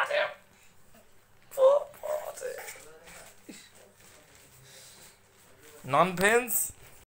party! Pool party!